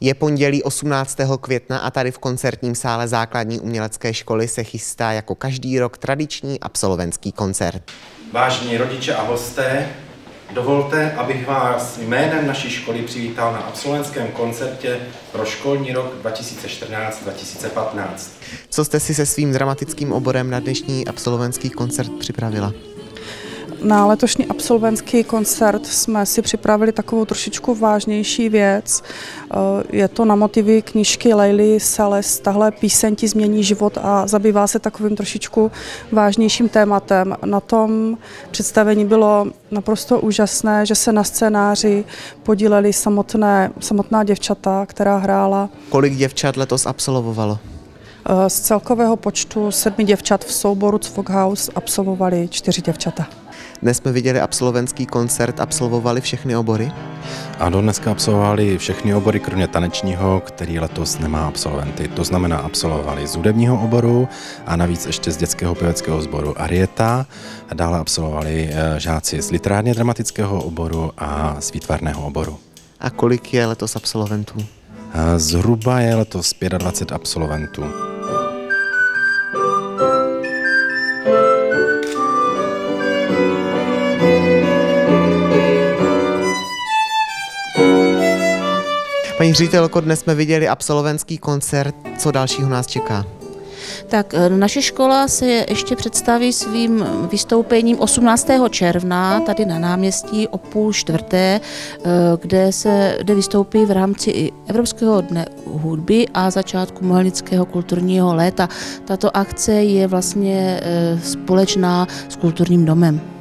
Je pondělí 18. května a tady v koncertním sále základní umělecké školy se chystá jako každý rok tradiční absolventský koncert. Vážení rodiče a hosté, dovolte, abych vás jménem naší školy přivítal na absolventském koncertě pro školní rok 2014-2015. Co jste si se svým dramatickým oborem na dnešní absolventský koncert připravila? Na letošní absolventský koncert jsme si připravili takovou trošičku vážnější věc. Eh, je to na motivy knižky Leily Sales. Tahle píseň ti změní život a zabývá se takovým trošičku vážnějším tématem. Na tom představení bylo naprosto úžasné, že se na scénáři podíleli samotné, samotná děvčata, která hrála. Kolik děvčat letos absolvovalo? Eh, z celkového počtu sedmi děvčat v souboru Cvokhaus absolvovali čtyři děvčata. Dnes jsme viděli absolventský koncert, absolvovali všechny obory? Ano, dneska absolvovali všechny obory, kromě tanečního, který letos nemá absolventy. To znamená, absolvovali z hudebního oboru a navíc ještě z dětského pěveckého sboru Arieta. A dále absolvovali eh, žáci z literárně dramatického oboru a z výtvarného oboru. A kolik je letos absolventů? Eh, zhruba je letos 25 absolventů. Paní ředitelko, dnes jsme viděli absolventský koncert. Co dalšího nás čeká? Tak eh, naše škola se ještě představí svým vystoupením 18. června tady na náměstí o půl čtvrté, eh, kde se kde vystoupí v rámci Evropského dne hudby a začátku Mohelnického kulturního léta. Tato akce je vlastně eh, společná s kulturním domem.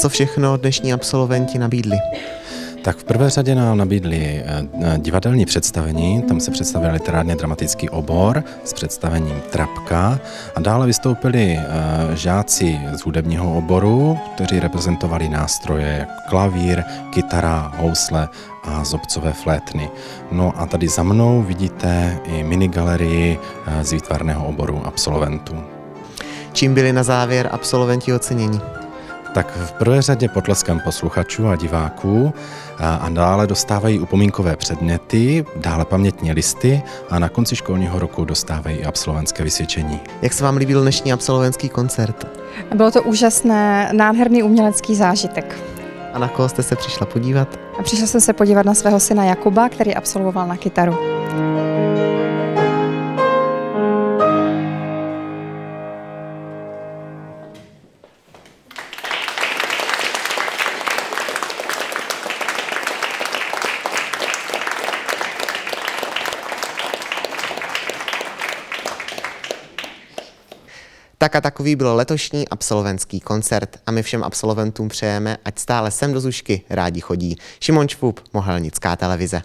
Co všechno dnešní absolventi nabídli? Tak v prvé řadě nám nabídli eh, divadelní představení, tam se představil literárně dramatický obor s představením Trapka a dále vystoupili eh, žáci z hudebního oboru, kteří reprezentovali nástroje jako klavír, kytara, housle a zobcové flétny. No a tady za mnou vidíte i minigalerii eh, z výtvarného oboru absolventů. Čím byli na závěr absolventi oceněni? Tak v prvé řadě potleskem posluchačů a diváků a, a dále dostávají upomínkové předměty, dále pamětní listy a na konci školního roku dostávají i absolventské vysvědčení. Jak se vám líbil dnešní absolventský koncert? Bylo to úžasné, nádherný umělecký zážitek. A na koho jste se přišla podívat? A přišla jsem se podívat na svého syna Jakuba, který absolvoval na kytaru. Tak a takový byl letošní absolventský koncert a my všem absolventům přejeme, ať stále sem do Zušky rádi chodí. Šimon Čpup, Mohelnická televize.